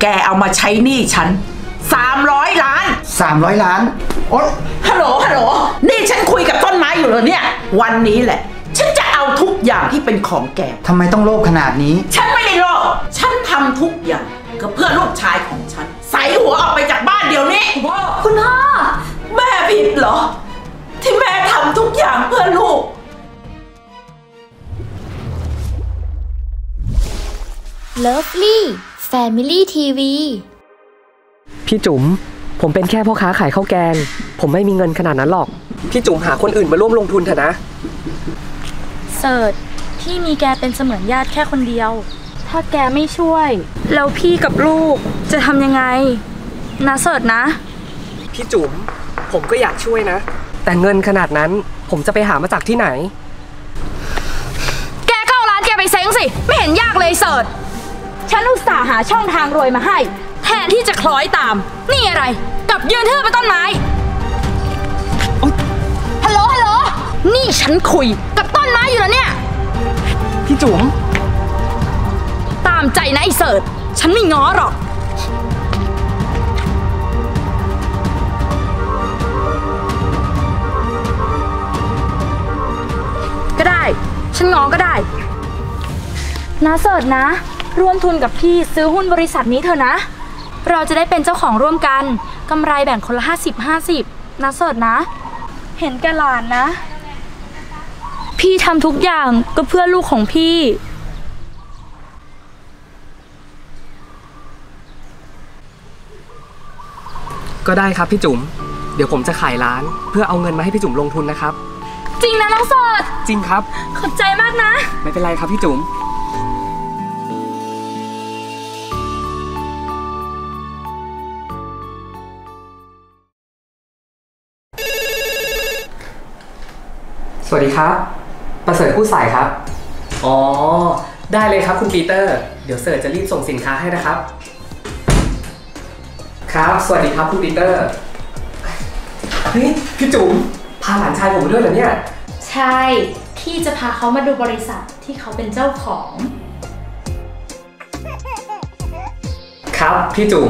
แกเอามาใช้หนี้ฉันสามร้อยล้าน 300 ล้าน โอ๊ยฮัลโหลฮัลโหลนี่ฉันคุยกับต้นไม้อยู่เหรอเนี่ย วันนี้แหละ ฉันจะเอาทุกอย่างที่เป็นของแก ทำไมต้องโลภขนาดนี้ ฉันไม่ได้โลภฉันทำทุกอย่างก็เพื่อลูกชายของฉัน ใส่หัวออกไปจากบ้านเดี๋ยวนี้ คุณพ่อ แม่ผิดเหรอ ที่แม่ทำทุกอย่างเพื่อลูก Lovely Family TV พี่จุ๋ม ผมเป็นแค่พ่อค้าขายข้าวแกง ผมไม่มีเงินขนาดนั้นหรอก พี่จุ๋มหาคนอื่นมาร่วมลงทุนเถอะนะ เสิร์ชพี่มีแกเป็นเสมือนญาติแค่คนเดียว ถ้าแกไม่ช่วย แล้วพี่กับลูกจะทำยังไง นะเสิร์ชนะ พี่จุ๋ม ผมก็อยากช่วยนะ แต่เงินขนาดนั้นผมจะไปหามาจากที่ไหน แกเข้าร้านแกไปเซ้งสิ ไม่เห็นยากเลยเสิร์ช ฉันอุตส่าห์หาช่องทางรวยมาให้ แทนที่จะคล้อยตาม นี่อะไร กลับยืนเทื่อไปนต้นไม้ฮัลโหลฮัลโหลนี่ฉันคุยกับต้นไม้อยู่แล้วเนี่ย พี่จุ๋มตามใจนะไอ้เสิร์ชฉันไม่ง้อหรอก ก็ได้ ฉันง้อก็ได้ นะเสิร์ชนะ ร่วมทุนกับพี่ซื้อหุ้นบริษัทนี้เถอะนะ เราจะได้เป็นเจ้าของร่วมกันกำไรแบ่งคนละ 50 50นะเสิร์ชนะ เห็นแกหลานนะ พี่ทำทุกอย่างก็เพื่อลูกของพี่ก็ได้ครับพี่จุ๋ม เดี๋ยวผมจะขายร้าน เพื่อเอาเงินมาให้พี่จุ๋มลงทุนนะครับ จริงนะน้องเสิร์ชจริงครับ ขอบใจมากนะ ไม่เป็นไรครับพี่จุ๋ม สวัสดีครับ ประเสริฐผู้สายครับ อ๋อ ได้เลยครับคุณปีเตอร์ เดี๋ยวเสิร์ชจะรีบส่งสินค้าให้นะครับ ครับ สวัสดีครับคุณปีเตอร์ เฮ้ย พี่จุ๋มพาหลานชายผมมาด้วยเหรอเนี่ย ใช่ พี่จะพาเขามาดูบริษัทที่เขาเป็นเจ้าของ ครับ พี่จุ๋ม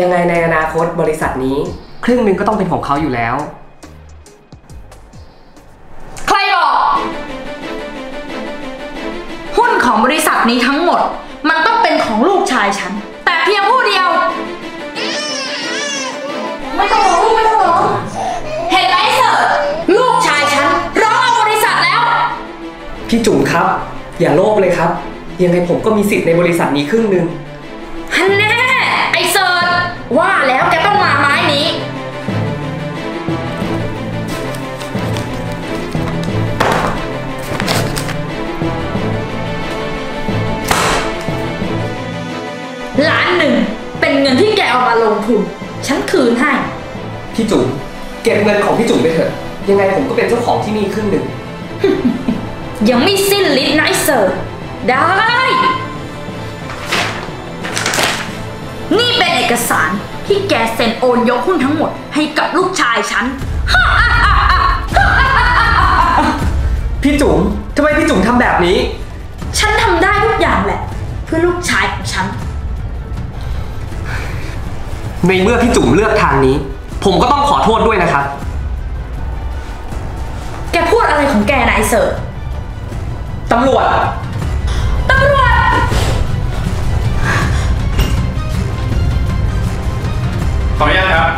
ยังไงในอนาคตบริษัทนี้ ครึ่งหนึ่งก็ต้องเป็นของเขาอยู่แล้ว ของบริษัทนี้ทั้งหมด มันต้องเป็นของลูกชายฉัน แต่เพียงผู้เดียว ไม่ต้องร้องลูกไม่ต้องร้องเห็นไหมเสิร์ชลูกชายฉันร้องเอาบริษัทแล้ว พี่จุ๋มครับ อย่าโลภเลยครับ ยังไงผมก็มีสิทธิ์ในบริษัทนี้ครึ่งหนึ่ง ล้านหนึ่งเป็นเงินที่แกเอามาลงทุน ฉันคืนให้ พี่จุ๋มเก็บเงินของพี่จุ๋มไปเถอะ ยังไงผมก็เป็นเจ้าของที่นี่ครึ่งหนึ่ง ยังไม่สิ้นฤทธิ์นะไอเสิร์ชได้ นี่เป็นเอกสารที่แกเซ็นโอนยกหุ้นทั้งหมดให้กับลูกชายฉัน พี่จุ๋มทำไมพี่จุ๋มทำแบบนี้ ฉันทำได้ทุกอย่างแหละ เพื่อลูกชายของฉัน ในเมื่อพี่จุ๋มเลือกทางนี้ ผมก็ต้องขอโทษด้วยนะครับ แกพูดอะไรของแกนายเสิร์ชตำรวจ ตำรวจ ขออนุญาตครับ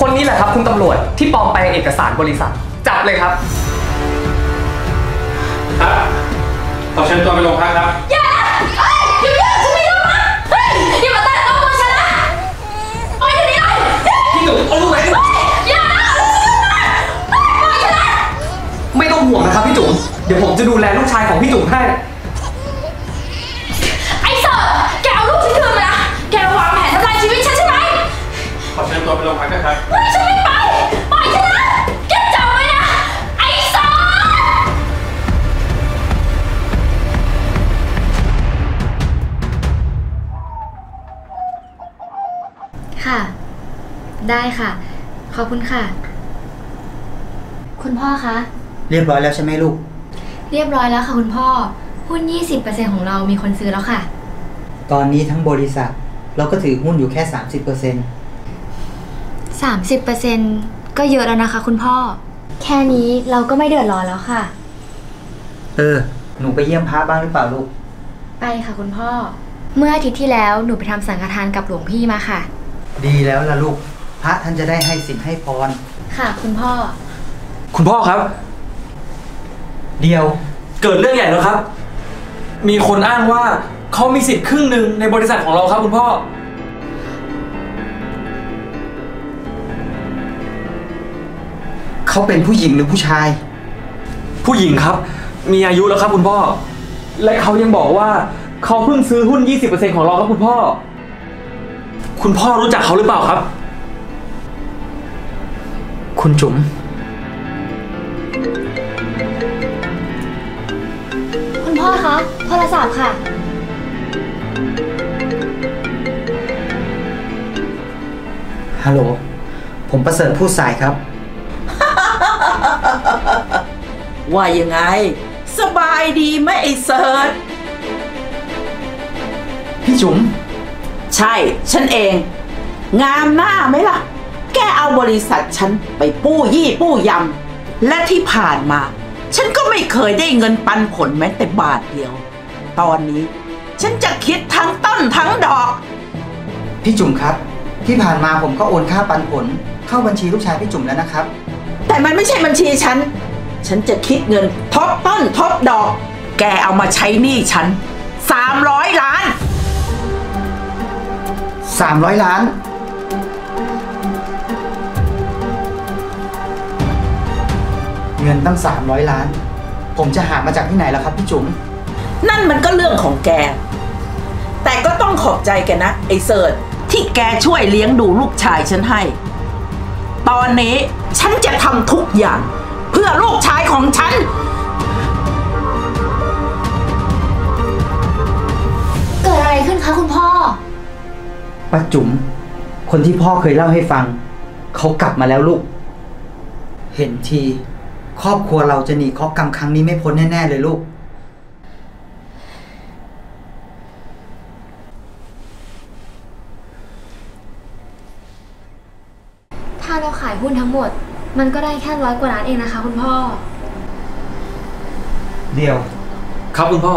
คนนี้แหละครับ คุณตำรวจที่ปลอมแปลงเอกสารบริษัท จับเลยครับ ครับ ขอเชิญตัวไปโรงพักครับ อย่าเฮ้ยเดี๋ยวๆฉันไม่รู้นะเฮ้ยอย่ามาแตะต้องตัวฉันนะปล่อยเดี๋ยวนี้เลย พี่จุ๋มเอาลูกไหมอย่านะปล่อยฉันนะไม่ต้องห่วงนะครับพี่จุ๋มเดี๋ยวผมจะดูแลลูกชายของพี่จุ๋มให้ ไอ้เสิร์ชแกเอาลูกฉันคืนมานะแกวางแผนทำลายชีวิตฉันใช่ไหมขอเชิญตัวไปโรงพักนะครับเฮ้ยฉันไม่ไปปล่อยฉันนะแกจำไว้นะไอ้เสิร์ชค่ะ ได้ค่ะ ขอบคุณค่ะ คุณพ่อคะ เรียบร้อยแล้วใช่ไหมลูก เรียบร้อยแล้วค่ะคุณพ่อ หุ้น 20%ของเรามีคนซื้อแล้วค่ะ ตอนนี้ทั้งบริษัท เราก็ถือหุ้นอยู่แค่ 30% 30%ก็เยอะแล้วนะคะ คุณพ่อ แค่นี้เราก็ไม่เดือดร้อนแล้วค่ะ เออ หนูไปเยี่ยมพระบ้างหรือเปล่าลูก ไปค่ะคุณพ่อ เมื่ออาทิตย์ที่แล้วหนูไปทำสังฆทานกับหลวงพี่มาค่ะ ดีแล้วล่ะลูก พระท่านจะได้ให้สินให้พร ค่ะคุณพ่อ คุณพ่อครับ เดียว เกิดเรื่องใหญ่แล้วครับ มีคนอ้างว่าเขามีสิทธิ์ครึ่งหนึ่งในบริษัทของเราครับคุณพ่อ เขาเป็นผู้หญิงหรือผู้ชาย ผู้หญิงครับ มีอายุแล้วครับคุณพ่อ และเขายังบอกว่าเขาเพิ่งซื้อหุ้น 20%ของเราครับคุณพ่อ คุณพ่อรู้จักเขาหรือเปล่าครับ คุณจุ๋มคุณพ่อคะโทรศัพท์ค่ะ ฮัลโหล ผมประเสริฐผู้สายครับ ว่ายังไง สบายดีไหมไอ้เซิร์ชพี่จุ๋ม ใช่ ฉันเอง งามหน้าไหมล่ะ แกเอาบริษัทฉันไปปู้ยี่ปู้ยำ และที่ผ่านมา ฉันก็ไม่เคยได้เงินปันผลแม้แต่บาทเดียว ตอนนี้ ฉันจะคิดทั้งต้นทั้งดอก พี่จุ๋มครับ ที่ผ่านมาผมก็โอนค่าปันผล เข้าบัญชีลูกชายพี่จุ๋มแล้วนะครับ แต่มันไม่ใช่บัญชีฉัน ฉันจะคิดเงินทบต้นทบดอก แกเอามาใช้หนี้ฉัน300 ล้าน 300 ล้าน งินตั้ง 300 ล้าน ผมจะหามาจากที่ไหนล่ะครับพี่จุ๋มนั่นมันก็เรื่องของแก แต่ก็ต้องขอบใจแกนะ ไอ้เสิร์ชที่แกช่วยเลี้ยงดูลูกชายฉันให้ ตอนนี้ฉันจะทำทุกอย่าง เพื่อลูกชายของฉัน เกิดอะไรขึ้นคะคุณพ่อ ป้าจุ๋มคนที่พ่อเคยเล่าให้ฟัง เขากลับมาแล้วลูก เห็นที ครอบครัวเราจะหนีเคราะห์กรรมครั้งนี้ไม่พ้นแน่ๆเลยลูก ถ้าเราขายหุ้นทั้งหมด มันก็ได้แค่ร้อยกว่าล้านเองนะคะ คุณพ่อ เดียว ครับคุณพ่อ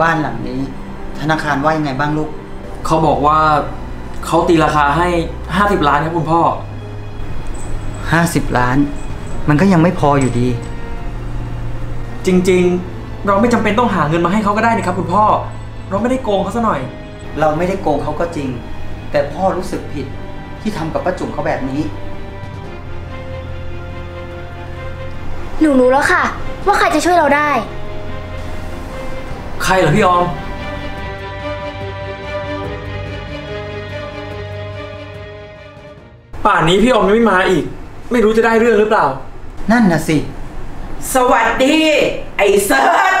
บ้านหลังนี้ ธนาคารว่ายังไงบ้างลูก เขาบอกว่าเขาตีราคาให้ 50 ล้านครับคุณพ่อ 50 ล้าน มันก็ยังไม่พออยู่ดี จริงๆ เราไม่จำเป็นต้องหาเงินมาให้เขาก็ได้นี่ครับคุณพ่อ เราไม่ได้โกงเขาซะหน่อย เราไม่ได้โกงเขาก็จริง แต่พ่อรู้สึกผิดที่ทำกับป้าจุ๋มเขาแบบนี้ หนูรู้แล้วค่ะ ว่าใครจะช่วยเราได้ ใครเหรอพี่ออม ป่านนี้พี่ออมยังไม่มาอีก ไม่รู้จะได้เรื่องหรือเปล่า นั่นน่ะสิ สวัสดี ไอ้เซิร์ช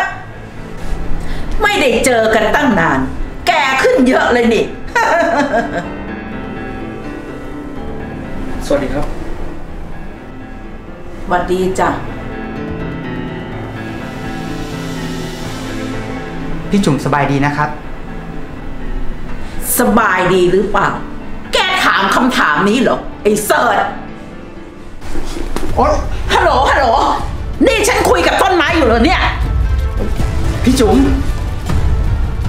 ไม่ได้เจอกันตั้งนาน แกขึ้นเยอะเลยนี่ สวัสดีครับ สวัสดีจ้ะ พี่จุ๋มสบายดีนะครับ สบายดีหรือเปล่า แกถามคำถามนี้เหรอ ไอ้เซิร์ช โอ๊ยฮัลโหล ฮัลโหล นี่ฉันคุยกับต้นไม้อยู่เหรอเนี่ย พี่จุ๋ม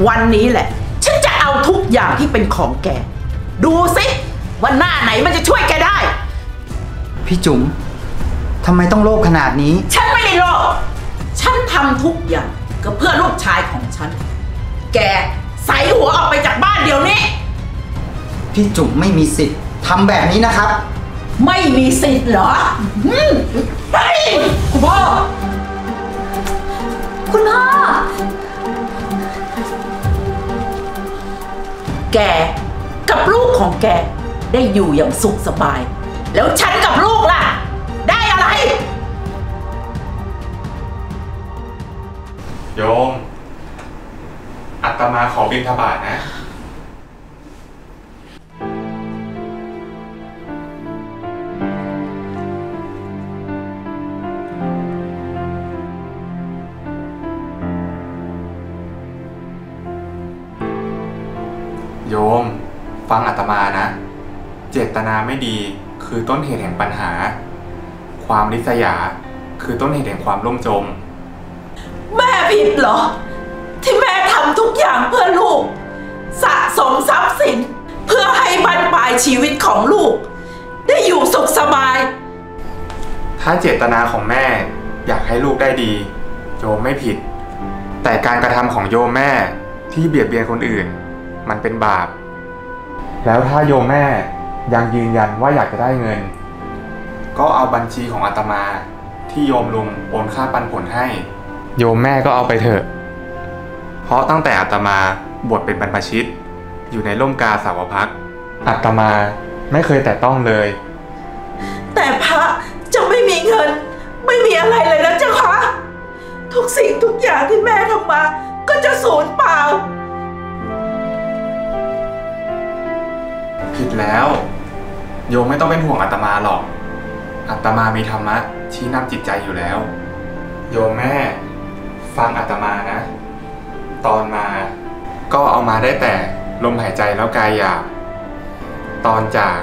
วันนี้แหละ ฉันจะเอาทุกอย่างที่เป็นของแก ดูสิว่าหน้าไหนมันจะช่วยแกได้ พี่จุ๋มทำไมต้องโลภขนาดนี้ ฉันไม่ได้โลภ ฉันทำทุกอย่างก็เพื่อลูกชายของฉัน แกใส่หัวออกไปจากบ้านเดี๋ยวนี้ พี่จุ๋มไม่มีสิทธิ์ทำแบบนี้นะครับ ไม่มีสิทธิ์เหรออืมไปคุณพ่อ คุณพ่อ แกกับลูกของแกได้อยู่อย่างสุขสบาย แล้วฉันกับลูกล่ะ ได้อะไร โยม อัตมาขอบิณฑบาตนะ โยม ฟังอาตมานะ เจตนาไม่ดีคือต้นเหตุแห่งปัญหา ความริษยาคือต้นเหตุแห่งความล่มจม แม่ผิดเหรอ ที่แม่ทำทุกอย่างเพื่อลูก สะสมทรัพย์สิน เพื่อให้บรรปลายชีวิตของลูก ได้อยู่สุขสบาย ถ้าเจตนาของแม่อยากให้ลูกได้ดี โยมไม่ผิด แต่การกระทำของโยมแม่ที่เบียดเบียนคนอื่น มันเป็นบาป แล้วถ้าโยมแม่ยังยืนยันว่าอยากจะได้เงิน ก็เอาบัญชีของอาตมาที่โยมลุงโอนค่าปันผลให้ โยมแม่ก็เอาไปเถอะ เพราะตั้งแต่อาตมาบวชเป็นบรรพชิต อยู่ในร่มกาสาวพักอาตมาไม่เคยแตะต้องเลย แต่พระจะไม่มีเงิน ไม่มีอะไรเลยนะเจ้าคะทุกสิ่งทุกอย่างที่แม่ทำมา ก็จะสูญเปล่า ผิดแล้ว โยมไม่ต้องเป็นห่วงอาตมาหรอก อาตมามีธรรมะชี้นำจิตใจอยู่แล้ว โยมแม่ ฟังอาตมานะ ตอนมาก็เอามาได้แต่ลมหายใจแล้วกายหยาบตอนจาก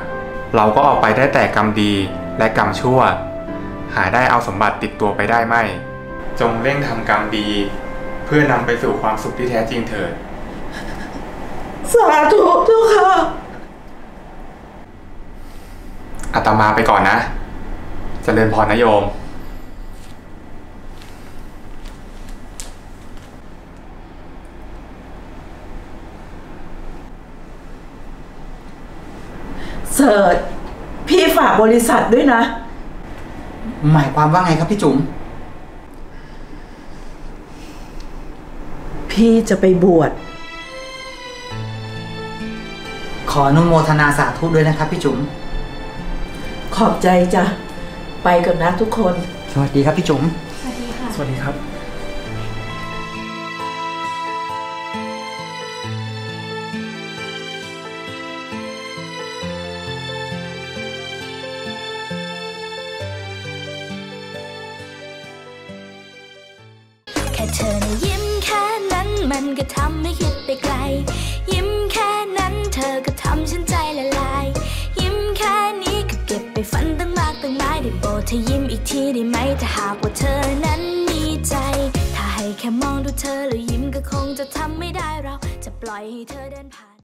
เราก็ออกไปได้แต่กรรมดีและกรรมชั่ว หาได้เอาสมบัติติดตัวไปได้ไม่ จงเร่งทำกรรมดี เพื่อนำไปสู่ความสุขที่แท้จริงเถิด สาธุเจ้าค่ะ อาตมาไปก่อนนะเจริญพรนะโยม เสิร์ชพี่ฝากบริษัทด้วยนะ หมายความว่าไงครับพี่จุ๋ม พี่จะไปบวช ขออนุโมทนาสาธุด้วยนะครับพี่จุ๋มข อบใจจ้ะ ไปก่อนนะทุกคน สวัสดีครับพี่จุ๋ม สวัสดีค่ะ สวัสดีครับแค่เธอนะยิ้มแค่นั้นมันก็ทำให้คิดไปไกล ปล่อยให้เธอเดินผ่าน